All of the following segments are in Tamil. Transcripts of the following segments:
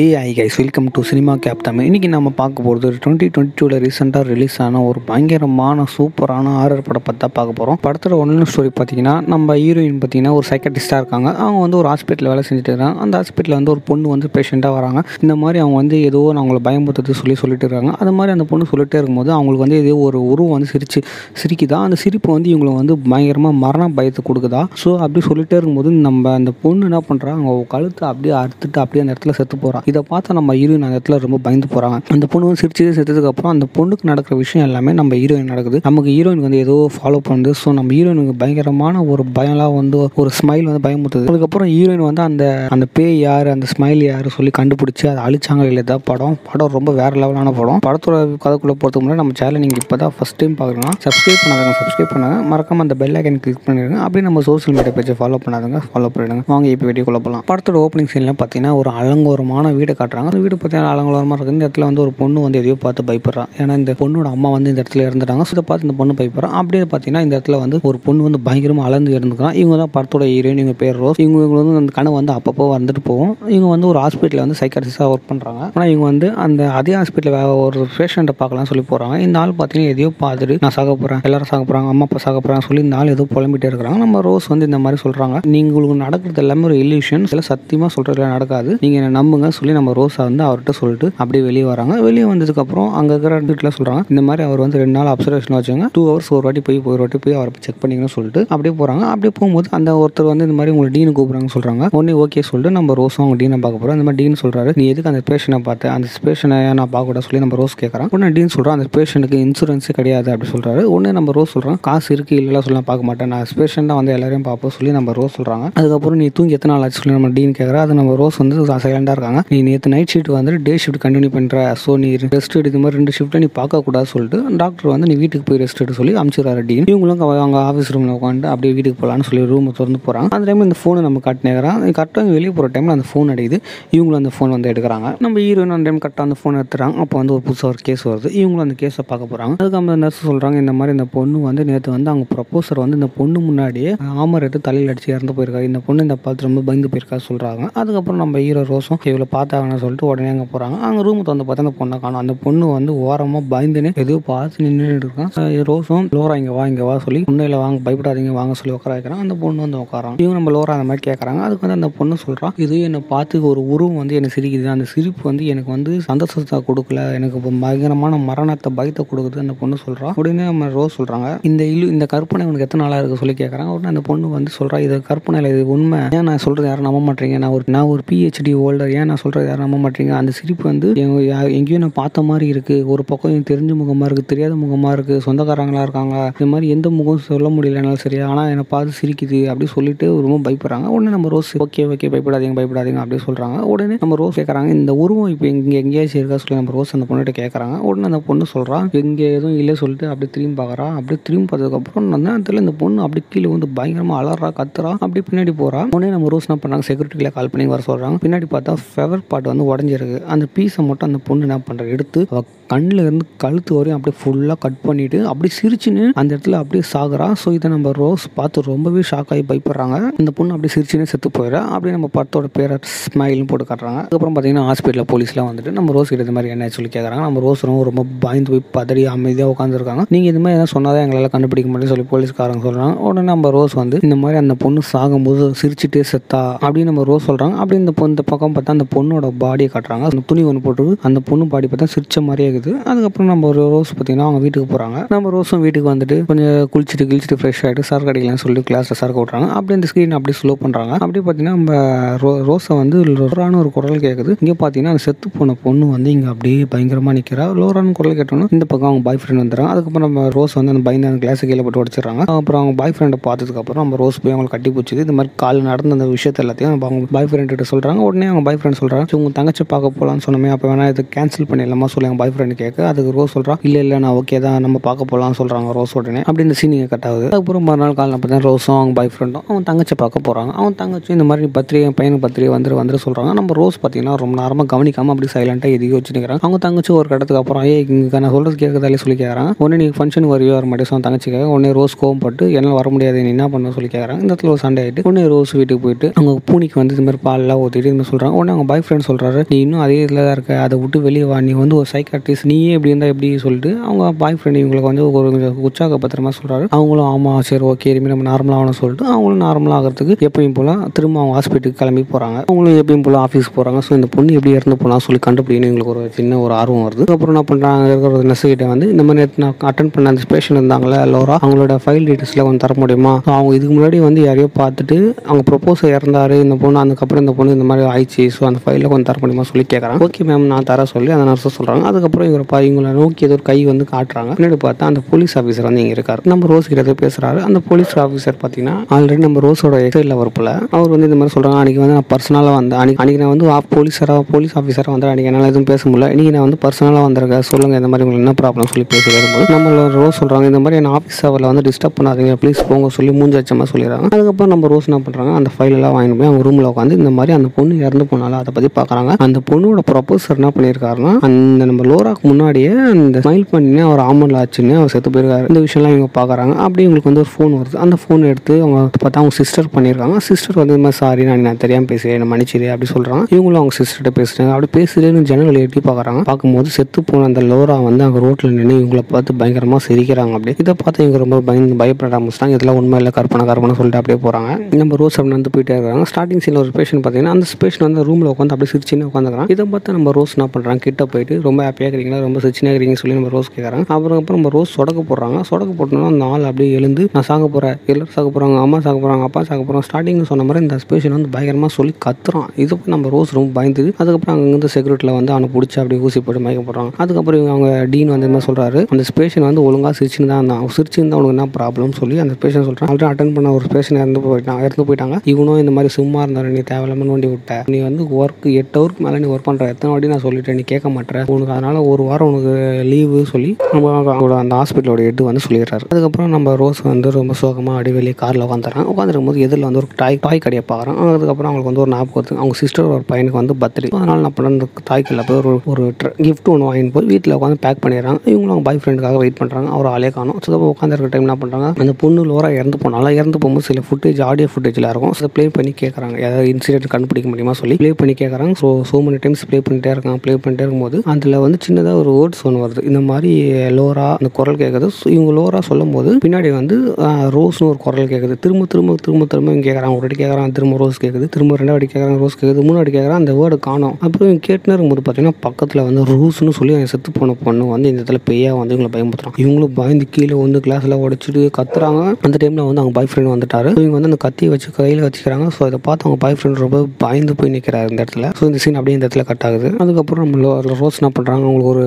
Hey hi guys welcome to cinema cap Tamil இன்றைக்கி நம்ம பார்க்க போகிறது டுவெண்ட்டி டுவெண்ட்டி டூவில் ரீசெண்டாக ரிலீஸ் ஆன ஒரு பயங்கரமான சூப்பரான ஆரர் படம் பார்த்தா பார்க்க போகிறோம் படத்தில் ஒன்று ஸ்டோரி பார்த்தீங்கன்னா நம்ம ஹீரோயின் பார்த்தீங்கன்னா ஒரு சைக்கட்டிஸ்ட்டாக இருக்காங்க. அவங்க வந்து ஒரு ஹாஸ்பிட்டலில் வேலை செஞ்சுட்டு இருக்காங்க. அந்த ஹாஸ்பிட்டலில் வந்து ஒரு பொண்ணு வந்து பேஷண்ட்டாக வராங்க. இந்த மாதிரி அவங்க வந்து ஏதோ அவங்களை அவங்கள பயமுறுத்துறது சொல்லி சொல்லிட்டு இருக்காங்க. அது மாதிரி அந்த பொண்ணு சொல்லிட்டே இருக்கும்போது அவங்களுக்கு வந்து ஏதோ ஒரு உருவம் வந்து சிரிச்சு சிரிக்குதா? அந்த சிரிப்பு வந்து இவங்களை வந்து பயங்கரமாக மரண பயத்தை கொடுக்குதா? ஸோ அப்படி சொல்லிட்டே இருக்கும்போது நம்ம அந்த பொண்ணு என்ன பண்ணுறா அவங்க கழுத்தை அப்படியே அறுத்துட்டு அப்படியே அந்த இடத்துல செத்து போகிறான் இதை பார்த்தா நம்ம ஹீரோயின் அந்த இடத்துல ரொம்ப பயந்து போகிறாங்க அந்த பொண்ணு வந்து சிரிச்சு செத்ததுக்கு அப்புறம் அந்த பொண்ணுக்கு நடக்கிற விஷயம் எல்லாமே நம்ம ஹீரோயின் நடக்குது. நமக்கு ஹீரோயின் வந்து ஏதோ ஃபாலோ பண்ணுது. ஸோ நம்ம ஹீரோயினுக்கு பயங்கரமான ஒரு பயம்லாம் வந்து ஒரு ஸ்மைல் வந்து பயமுறுத்துது. அதுக்கப்புறம் ஹீரோயின் வந்து அந்த அந்த பேய் யார் அந்த ஸ்மைல் யார் சொல்லி கண்டுபிடிச்சி அதை அழிச்சாங்க இல்லை தான் படம். படம் ரொம்ப வேற லெவலான படம். படத்தோட கதைக்குள்ளே போகிறதுக்கு முன்னாடி நம்ம சேனல் நீங்கள் இப்போ தான் ஃபஸ்ட் டைம் பார்க்கலாம் சப்ஸ்கிரைப் பண்ணாதவங்க சப்ஸ்கிரைப் பண்ணாங்க மறக்காம அந்த பெல் ஐக்கன் கிளிக் பண்ணிடுங்க. அப்படியே நம்ம சோஷியல் மீடியா பேஜை ஃபாலோ பண்ணாதாங்க. ஃபாலோ பண்ணிடுங்க. வாங்க இப்போ வீடியோக்குள்ள போகலாம் படத்தோட ஓப்பனிங் சீன்லாம் பார்த்தீங்கன்னா ஒரு அலங்கோரமான வீடு காட்டுறாங்க. அந்த வீடு பார்த்தீங்கன்னா அலங்கோரமாக இருக்குது இந்த இடத்துல வந்து ஒரு பொண்ணு வந்து எதையோ பார்த்து பயப்படுறான் ஏன்னா இந்த பொண்ணோட அம்மா வந்து இந்த இடத்துல இறந்துட்டாங்க. ஸோ இதை பார்த்து இந்த பொண்ணு பயப்படுறான் அப்படியே பார்த்தீங்கன்னா இந்த இடத்துல வந்து ஒரு பொண்ணு வந்து பயங்கரமாக அளந்து இருந்துக்கிறான். இவங்க தான் படத்தோட ஹீரோயின் இவங்க பேர் ரோஸ் இவங்க இவங்க வந்து அந்த கனவு வந்து அப்பப்போ வந்துட்டு போகும். இவங்க வந்து ஒரு ஹாஸ்பிட்டலில் வந்து சைக்காட்ரிஸ்டாக ஒர்க் பண்ணுறாங்க ஆனால் இவங்க வந்து அந்த அதே ஹாஸ்பிட்டலில் வேறு ஒரு பேஷண்ட்டை பார்க்கலாம் சொல்லி போகிறாங்க இந்த ஆள் பார்த்தீங்கன்னா எதையோ பார்த்துட்டு நான் சாக போகிறேன் எல்லாரும் சாக போகிறாங்க அம்மா அப்பா சாக போகிறாங்க சொல்லி இந்த ஆள் ஏதோ புலம்பிட்டே இருக்கிறாங்க. நம்ம ரோஸ் வந்து இந்த மாதிரி சொல்கிறாங்க நீங்கள் உங்களுக்கு நடக்கிறது எல்லாமே ஒரு இல்யூஷன் சில சத்தியமாக சொல்கிறதுல நடக்காது. நீங்கள் என்னை நம்புங்க. சொல்லி நம்ம ரோஸை வந்து அவர்கிட்ட சொல்லிட்டு அப்படியே வெளியே வராங்க. வெளியே வந்ததுக்கப்புறம் அங்கே இருக்கிற வீட்டில் சொல்கிறாங்க இந்த மாதிரி அவர் வந்து ரெண்டு நாள் அப்சர்வேஷன் வச்சுங்க டூ ஹவர்ஸ் ஒரு வாட்டி போய் ஒரு வாட்டி போய் அவரை செக் பண்ணிக்கணும்னு சொல்லிட்டு அப்படியே போகிறாங்க அப்படியே போகும்போது அந்த ஒருத்தர் வந்து இந்த மாதிரி உங்களை டீனு கூப்பிட்றாங்கன்னு சொல்கிறாங்க உடனே ஓகே சொல்லிட்டு நம்ம ரோஸும் அவங்க டீனை பார்க்க போகிறோம் இந்த மாதிரி டீன் சொல்கிறாரு நீ எதுக்கு அந்த பேஷனை பார்த்து? அந்த பேஷனை நான் பார்க்க சொல்லி நம்ம ரோஸ் கேட்குறான் உடனே டீன் சொல்கிறான் அந்த பேஷண்ட்டுக்கு இன்சூரன்ஸே கிடையாது அப்படி சொல்கிறாரு உடனே நம்ம ரோஸ் சொல்கிறோம் காசு இருக்குது இல்லைலாம் சொல்லலாம் பார்க்க மாட்டேன். நான் பேஷண்ட்டாக வந்து எல்லாரையும் பார்ப்போம் சொல்லி நம்ம ரோஸ் சொல்கிறாங்க அதுக்கப்புறம் நீ தூங்கி எத்தனை நாள் ஆச்சு? சொல்லி நம்ம டீன் கேட்குறா அது நம்ம ரோஸ் வந்து சைலண்டாக இருக்காங்க. நீ நேற்று நைட் ஷிஃப்ட் வந்துட்டு டே ஷிஃப்ட் கண்டினியூ பண்ணுற ஸோ நீ ரெஸ்ட் எடுக்கிற மாதிரி ரெண்டு ஷிஃப்ட்டை நீ பார்க்கக்கூடாது சொல்லிட்டு டாக்டர் வந்து நீ வீட்டுக்கு போய் ரெஸ்ட் எடுத்து சொல்லி அனுப்பிச்சிடுறாரு டீன். இவங்களும் அவங்க ஆஃபீஸ் ரூமில் உட்காந்து அப்படியே வீட்டுக்கு போகலான்னு சொல்லி ரூமை திறந்து போகிறாங்க அந்த டைமில் இந்த ஃபோனை நம்ம காட்டினேங்கிறான் கரெக்டாக வெளியே போகிற டைமில் அந்த ஃபோன் அடையுது இவங்களும் அந்த ஃபோன் வந்து எடுக்கிறாங்க. நம்ம ஹீரோயின் அந்த டைம் கரெக்டாக அந்த ஃபோன் எடுத்துறாங்க. அப்போ வந்து ஒரு புதுசாக ஒரு கேஸ் வருது. இவங்களும் அந்த கேஸை பார்க்க போகிறாங்க அதுக்கு அந்த நர்ஸ் சொல்கிறாங்க இந்த மாதிரி இந்த பொண்ணு வந்து நேற்று வந்து அவங்க ப்ரொப்போசர் வந்து இந்த பொண்ணு முன்னாடியே ஆமர் எடுத்து தலையில் அடித்து இறந்து போயிருக்காரு இந்த பொண்ணு இந்த பார்த்து ரொம்ப பயந்து போயிருக்கா சொல்கிறாங்க அதுக்கப்புறம் நம்ம ஹீரோ ரோஸும் இவ்வளோ பார்த்தாங்கன்னு சொல்லிட்டு உடனே அங்கே போகிறாங்க அங்கே ரூமுக்கு வந்து பார்த்தா அந்த பொண்ணை காணும். அந்த பொண்ணு வந்து ஓரமாக பயந்துன்னு எதோ பார்த்து நின்றுட்டு இருக்கான். ரோஸும் லோரா இங்கே வா இங்கே வா சொல்லி உண்மையில் வாங்க பயப்படாதீங்க வாங்க சொல்லி உட்கார வைக்கிறான். அந்த பொண்ணு வந்து உட்காரான். இவங்க நம்ம லோரா அந்த மாதிரி கேட்குறாங்க அதுக்கு வந்து அந்த பொண்ணு சொல்கிறான் இது என்னை பார்த்து ஒரு உருவம் வந்து என்னை சிரிக்குது. அந்த சிரிப்பு வந்து எனக்கு வந்து சந்தோஷத்தை கொடுக்கல. எனக்கு பயங்கரமான மரணத்தை பயத்தை கொடுக்குது அந்த பொண்ணு சொல்கிறான் உடனே நம்ம ரோஸ் சொல்கிறாங்க இந்த இல்லு இந்த கற்பனை உனக்கு எத்தனை நாளாக இருக்குது சொல்லி கேட்குறாங்க உடனே அந்த பொண்ணு வந்து சொல்கிறா இது கற்பனை இல்லை இது உண்மை. ஏன் நான் சொல்கிறது யாரும் நம்ப மாட்டீங்க? நான் ஒரு நான் ஒரு பிஹெச்டி ஹோல்டர் ஏன் நான் சொல்கிற யாரும் நம்ப மாட்டீங்க. அந்த சிரிப்பு வந்து எங்கேயோ நான் பார்த்த மாதிரி இருக்குது ஒரு பக்கம் எனக்கு தெரிஞ்ச முகமாக இருக்குது தெரியாத முகமாக இருக்குது சொந்தக்காரங்களாக இருக்காங்க. இந்த மாதிரி எந்த முகம் சொல்ல முடியல என்னால் சரியா ஆனால் என்னை பார்த்து சிரிக்குது அப்படி சொல்லிட்டு ரொம்ப பயப்படுறாங்க. உடனே நம்ம ரோஸ் ஓகே ஓகே பயப்படாதீங்க பயப்படாதீங்க அப்படி சொல்கிறாங்க உடனே நம்ம ரோஸ் கேட்குறாங்க இந்த உருவம் இப்போ இங்கே எங்கேயாச்சும் இருக்கா? சொல்லி நம்ம ரோஸ் அந்த பொண்ணுகிட்ட கேட்குறாங்க உடனே அந்த பொண்ணு சொல்கிறான் இங்கே எதுவும் இல்லை சொல்லிட்டு அப்படியே திரும்பி பார்க்குறா அப்படியே திரும்பி பார்த்ததுக்கப்புறம் அந்த நேரத்தில் இந்த பொண்ணு அப்படி கீழே வந்து பயங்கரமாக அலறா கத்துறா அப்படி பின்னாடி போகிறா உடனே நம்ம ரோஸ் என்ன பண்ணாங்க செக்யூரிட்டியில் கால் பண்ணி வர சொல்கிறாங்க பின்னாடி பார்த்தா ஃபெவர் பாட்டு வந்து உடஞ்சிருக்கு. அந்த பீஸை மட்டும் அந்த பொண்ணு என்ன பண்ணுற எடுத்து அவள் கண்ணில் இருந்து கழுத்து வரையும் அப்படியே ஃபுல்லாக கட் பண்ணிட்டு அப்படியே சிரிச்சுன்னு அந்த இடத்துல அப்படியே சாகுறா. ஸோ இதை நம்ம ரோஸ் பார்த்து ரொம்பவே ஷாக் ஆகி பயப்படுறாங்க. அந்த பொண்ணு அப்படியே சிரிச்சுன்னு செத்து போயிடா அப்படியே நம்ம படத்தோட பேரை ஸ்மைல்னு போட்டு காட்டுறாங்க. அதுக்கப்புறம் பார்த்தீங்கன்னா ஹாஸ்பிட்டலில் போலீஸ்லாம் வந்துட்டு நம்ம ரோஸ் கிட்ட இந்த மாதிரி என்ன சொல்லி கேட்குறாங்க நம்ம ரோஸ் ரொம்ப ரொம்ப பயந்து போய் பதறி அமைதியாக உட்காந்துருக்காங்க நீங்கள் இது மாதிரி எதாவது சொன்னாதான் எங்களால் கண்டுபிடிக்க முடியும் சொல்லி போலீஸ்காரங்க சொல்கிறாங்க உடனே நம்ம ரோஸ் வந்து இந்த மாதிரி அந்த பொண்ணு சாகும்போது சிரிச்சுட்டே செத்தா அப்படின்னு நம்ம ரோஸ் சொல்கிறாங்க அப்படி இந்த பொ- இந்த பக்கம் பார்த்தா அந்த பொண்ணு பொண்ணோட பாடியை காட்டுறாங்க. அந்த துணி ஒன்று போட்டு அந்த பொண்ணு பாடி பார்த்தா சிரிச்ச மாதிரியே இருக்குது. அதுக்கப்புறம் நம்ம ஒரு ரோஸ் பார்த்தீங்கன்னா அவங்க வீட்டுக்கு போகிறாங்க நம்ம ரோஸும் வீட்டுக்கு வந்துட்டு கொஞ்சம் குளிச்சுட்டு கிழிச்சிட்டு ஃப்ரெஷ் ஆகிட்டு சார் அடிக்கலாம்னு சொல்லி கிளாஸில் சார் விட்றாங்க அப்படியே இந்த ஸ்க்ரீன் அப்படியே ஸ்லோ பண்ணுறாங்க அப்படியே பார்த்தீங்கன்னா நம்ம ரோ ரோஸை வந்து லோரான ஒரு குரல் கேட்குது இங்கே பார்த்தீங்கன்னா அந்த செத்து போன பொண்ணு வந்து இங்கே அப்படியே பயங்கரமாக நிற்கிறா லோரான குரல் கேட்டோன்னா இந்த பக்கம் அவங்க பாய் ஃப்ரெண்ட் வந்துடுறாங்க. அதுக்கப்புறம் நம்ம ரோஸ் வந்து அந்த பயந்து அந்த கிளாஸை கீழே போட்டு உடச்சிடுறாங்க. அப்புறம் அவங்க பாய் ஃப்ரெண்டை பார்த்ததுக்கப்புறம் நம்ம ரோஸ் போய் அவங்களை கட்டி பிடிச்சிது. இந்த மாதிரி கால் நடந்த அந்த விஷயத்த எல்லாத்தையும் அவங்க பாய் ஃப்ரெண்ட் கிட்ட சொல்கிறாங்க உடனே அவங்க பாய் ஃப்ரெண்ட் சொல்கிறாங்க உங்கள் தங்கச்சி பார்க்க போகலான்னு சொன்னமே அப்போ வேணா இது கேன்சல் பண்ணிடலாமா சொல்லி அவங்க பாய் ஃப்ரெண்ட் கேட்க. அதுக்கு ரோஸ் சொல்கிறான் இல்லை இல்லை நான் ஓகே தான் நம்ம பார்க்க போகலாம்னு சொல்கிறாங்க ரோஸ் உடனே. அப்படி இந்த சீனிங்க கட் ஆகுது. அதுக்கப்புறம் மறுநாள் காலையில் பார்த்தா ரோஸும் அவங்க பாய் ஃப்ரெண்டும் அவன் தங்கச்சி பார்க்க போகிறாங்க அவன் தங்கச்சி இந்த மாதிரி பத்திரிகை என் பையனுக்கு பத்திரிகை வந்துட்டு வந்துட்டு சொல்கிறாங்க நம்ம ரோஸ் பார்த்தீங்கன்னா ரொம்ப நேரமாக கவனிக்காமல் அப்படி சைலண்ட்டாக எதுவும் வச்சுருக்கிறாங்க அவங்க தங்கச்சி ஒரு கடத்துக்கு அப்புறம் ஏ இங்கே நான் சொல்கிறது கேட்கறதாலே சொல்லி கேட்குறாங்க உடனே நீங்கள் ஃபங்க்ஷன் வரையோ வர மாட்டேன் சொன்ன தங்கச்சிக்காக உடனே ரோஸ் கோவம் பட்டு என்னால் வர முடியாது நீ என்ன பண்ண சொல்லி கேட்குறாங்க இந்த இடத்துல ஒரு சண்டை ஆகிட்டு உடனே ரோஸ் வீட்டுக்கு போயிட்டு அவங்க பூனிக்கு வந்து இது மாதிரி பால்லாம் ஊற்றிட்டு இந்த சொல்கிறாங்க உடனே அவங்க பாய் ஃப்ரெண்ட் சொல்கிறாரு நீ இன்னும் அதே இதில் தான் இருக்க அதை விட்டு வெளியே வா நீ வந்து ஒரு சைக்காட்ரிஸ்ட் நீயே இப்படி இருந்தால் எப்படி? சொல்லிட்டு அவங்க பாய் ஃப்ரெண்ட் இவங்களுக்கு வந்து ஒரு கொஞ்சம் பத்திரமா சொல்கிறாரு அவங்களும் ஆமாம் சரி ஓகே இனிமேல் நம்ம நார்மலாக ஆகணும் சொல்லிட்டு அவங்களும் நார்மலாக ஆகிறதுக்கு எப்பயும் போல் திரும்ப அவங்க ஹாஸ்பிட்டலுக்கு கிளம்பி போகிறாங்க அவங்களும் எப்பயும் போல் ஆஃபீஸ் போகிறாங்க ஸோ இந்த பொண்ணு எப்படி இறந்து போனால் சொல்லி கண்டுபிடிக்கணும். எங்களுக்கு ஒரு சின்ன ஒரு ஆர்வம் வருது. அப்புறம் என்ன பண்ணுறாங்க இருக்கிற ஒரு நெசகிட்ட வந்து இந்த மாதிரி நான் அட்டன் பண்ண அந்த பேஷண்ட் இருந்தாங்களே லோரா அவங்களோட ஃபைல் டீட்டெயில்ஸில் கொஞ்சம் தர முடியுமா? அவங்க இதுக்கு முன்னாடி வந்து யாரையோ பார்த்துட்டு அவங்க ப்ரொப்போசர் இறந்தாரு இந்த பொண்ணு அதுக்கப்புறம் இந்த பொண்ணு இந்த மாதிரி ஆயிடுச்சு. ஸோ அந்த ஃபைலில் கொஞ்சம் தர முடியுமா சொல்லி கேட்குறாங்க ஓகே மேம் நான் தர சொல்லி அந்த நர்ஸை சொல்கிறாங்க அதுக்கப்புறம் இவர் பா இவங்களை நோக்கி ஏதோ ஒரு கை வந்து காட்டுறாங்க. பின்னாடி பார்த்தா அந்த போலீஸ் ஆஃபீஸர் வந்து இங்கே இருக்கார். நம்ம ரோஸ் கிட்ட பேசுகிறாரு அந்த போலீஸ் ஆஃபீஸர் பார்த்தீங்கன்னா ஆல்ரெடி நம்ம ரோஸோட எக்ஸைடில் வரப்பில் அவர் வந்து இந்த மாதிரி சொல்கிறாங்க அன்றைக்கி வந்து நான் பர்சனலாக வந்தேன். அன்றைக்கி அன்றைக்கி நான் வந்து போலீஸராக போலீஸ் ஆஃபீஸராக வந்து அன்றைக்கி என்னால் எதுவும் பேச முடியல. இன்றைக்கி நான் வந்து பர்சனலாக வந்திருக்கேன். சொல்லுங்கள் இந்த மாதிரி உங்களுக்கு என்ன ப்ராப்ளம் சொல்லி பேசி வரும்போது நம்ம ரோஸ் சொல்கிறாங்க இந்த மாதிரி என் ஆஃபீஸ் அவரில் வந்து டிஸ்டர்ப் பண்ணாதீங்க. ப்ளீஸ் போங்க சொல்லி மூஞ்சாச்சமாக சொல்லிடுறாங்க. அதுக்கப்புறம் நம்ம ரோஸ் என்ன பண்ணுறாங்க அந்த ஃபைல் எல்லாம் வாங்கிட்டு போய் அவங்க ரூமில் உட்காந்து இந்த மாதிரி அந்த பொண்ணு இறந்து போனாலும் அதை பற்றி பார்க்குறாங்க அந்த பொண்ணோட ப்ரொபோசர் என்ன பண்ணியிருக்காருன்னா அந்த நம்ம லோராக்கு முன்னாடியே அந்த ஸ்மைல் பண்ணி அவர் ஆமல் ஆச்சுன்னு அவர் செத்து போயிருக்காரு. இந்த விஷயம்லாம் இவங்க பார்க்குறாங்க அப்படி இவங்களுக்கு வந்து ஒரு ஃபோன் வருது. அந்த ஃபோன் எடுத்து அவங்க பார்த்தா அவங்க சிஸ்டர் பண்ணியிருக்காங்க சிஸ்டர் வந்து இந்த மாதிரி சாரி நான் நான் தெரியாமல் பேசுகிறேன் என்ன மன்னிச்சிரு. அப்படி சொல்கிறாங்க இவங்களும் அவங்க சிஸ்டர்கிட்ட பேசுகிறாங்க அப்படி பேசுகிறேன்னு ஜனங்கள் எட்டி பார்க்குறாங்க பார்க்கும்போது செத்து போன அந்த லோரா வந்து அங்கே ரோட்டில் நின்று இவங்களை பார்த்து பயங்கரமாக சிரிக்கிறாங்க அப்படி இதை பார்த்து இவங்க ரொம்ப பயந்து பயப்பட ஆரம்பிச்சிட்டாங்க. இதெல்லாம் உண்மை இல்லை. கற்பனை கற்பனை சொல்லிட்டு அப்படியே போகிறாங்க நம்ம ரோஸ் அப்படி வந்து போயிட்டே இருக்காங்க. ஸ்டார்டிங் சீனில் ஒரு பேஷண்ட் பார்த்தீங்கன்னா அந்த பேஷண்ட் வந்து ரூமில் உட்காந்து அப்படியே சிரிச்சுன்னு உட்காந்துக்கிறான். இதை பார்த்து நம்ம ரோஸ் என்ன பண்ணுறாங்க கிட்ட போயிட்டு ரொம்ப ஹாப்பியாக இருக்கிறீங்களா? ரொம்ப சிரிச்சுனே இருக்கிறீங்கன்னு சொல்லி நம்ம ரோஸ் கேட்குறாங்க அப்புறம் அப்புறம் நம்ம ரோஸ் சொடக்க போடுறாங்க. சொடக்க போட்டோம்னா அந்த ஆள் அப்படியே எழுந்து நான் சாக போகிறேன் எல்லோரும் சாக போகிறாங்க அம்மா சாக போகிறாங்க அப்பா சாக போகிறாங்க ஸ்டார்டிங் சொன்ன மாதிரி இந்த ஸ்பேஷன் வந்து பயங்கரமாக சொல்லி கத்துறான். இது நம்ம ரோஸ் ரொம்ப பயந்துது. அதுக்கப்புறம் அங்கேருந்து செக்யூரிட்டியில் வந்து அவனை பிடிச்சி அப்படியே ஊசி போட்டு மயக்க போடுறாங்க. அதுக்கப்புறம் இவங்க அவங்க டீன் வந்து என்ன சொல்கிறாரு அந்த ஸ்பேஷன் வந்து ஒழுங்காக சிரிச்சுன்னு தான் இருந்தான். அவன் சிரிச்சிருந்தா உனக்கு என்ன ப்ராப்ளம் சொல்லி அந்த பேஷண்ட் சொல்கிறான் ஆல்ரெடி அட்டன் பண்ண ஒரு ஸ்பேஷன் இறந்து போயிட்டான். இறந்து போயிட்டாங்க. இவனும் இந்த மாதிரி சும்மா இருந்தார். நீ தேவையில்லாமல் நோண்டி விட்ட. நீ வந்து ஒர்க் எட்டு ஹவருக்கு மேலே நீ ஒர்க் பண்ணுற எத்தனை வாட்டி நான் சொல்லிட்டேன் நீ கேட்க மாட்டேற உனக்கு அதனால் ஒரு வாரம் உனக்கு லீவு சொல்லி நம்ம அவங்களோட அந்த ஹாஸ்பிட்டலோட எட்டு வந்து சொல்லிடுறாரு. அதுக்கப்புறம் நம்ம ரோஸ் வந்து ரொம்ப சோகமாக அடி வெளியே காரில் உட்காந்துறான் உட்காந்துருக்கும் போது எதிரில் வந்து ஒரு டாய் டாய் கடையை பார்க்குறான். அதுக்கப்புறம் அவங்களுக்கு வந்து ஒரு ஞாபகம் வருது. அவங்க சிஸ்டர் ஒரு பையனுக்கு வந்து பர்த்டே. அதனால் நான் பண்ண அந்த கடையில் போய் ஒரு ஒரு கிஃப்ட் ஒன்று வாங்கிட்டு போய் வீட்டில் உட்காந்து பேக் பண்ணிடுறாங்க. இவங்களும் அவங்க பாய் ஃப்ரெண்டுக்காக வெயிட் பண்ணுறாங்க அவர் ஆளே காணும். ஸோ உட்காந்துருக்க டைம் என்ன பண்ணுறாங்க அந்த பொண்ணு லோரா இறந்து போனாலும் இறந்து போகும்போது சில ஃபுட்டேஜ் ஆடியோ ஃபுட்டேஜில் இருக்கும். சில ப்ளே பண்ணி கேட்குறாங்க ஏதாவது இன்சிடென்ட் கண்டுபிடிக்க முடியுமா சொல்லி ப்ளே பண்ணி கேட்குறாங்க so so many times play பண்ணிட்டே இருக்காங்க ப்ளே பண்ணிட்டே இருக்கும்போது அதில் வந்து சின்னதாக ஒரு வேர்ட்ஸ் ஒன்று வருது. இந்த மாதிரி லோரா அந்த குரல் கேட்குது ஸோ இவங்க லோரா சொல்லும் போது பின்னாடி வந்து ரோஸ்னு ஒரு குரல் கேட்குது திரும்ப திரும்ப திரும்ப திரும்ப இவங்க கேட்குறாங்க ஒரு வாட்டி கேட்குறாங்க திரும்ப ரோஸ் கேட்குது திரும்ப ரெண்டாவது கேட்குறான் கேட்குறாங்க ரோஸ் கேட்குது மூணு கேட்குறான் கேட்குறாங்க அந்த வேர்டு காணும். அப்புறம் இவங்க கேட்டுனே இருக்கும்போது பார்த்தீங்கன்னா பக்கத்தில் வந்து ரோஸ்னு சொல்லி அவங்க செத்து போன பொண்ணு வந்து இந்த இடத்துல பெய்யா வந்து இவங்களை பயமுத்துறான் இவங்களும் பயந்து கீழே வந்து கிளாஸில் உடச்சிட்டு கத்துறாங்க. அந்த டைமில் வந்து அவங்க பாய் ஃப்ரெண்ட் வந்துட்டாரு. இவங்க வந்து அந்த கத்தியை வச்சு கையில் வச்சுக்கிறாங்க. ஸோ அதை பார்த்து அவங்க பாய் ஃப்ரெண்ட் ரொம்ப பயந்து போய் நிற்கிறாரு இந்த இடத்துல. ஸோ இந்த சீன் அப்படியே இந்த இடத்துல கட் ஆகுது. அதுக்கப்புறம் நம்ம ரோஸ் என்ன பண்ணுறாங்க அவங்களுக்கு ஒரு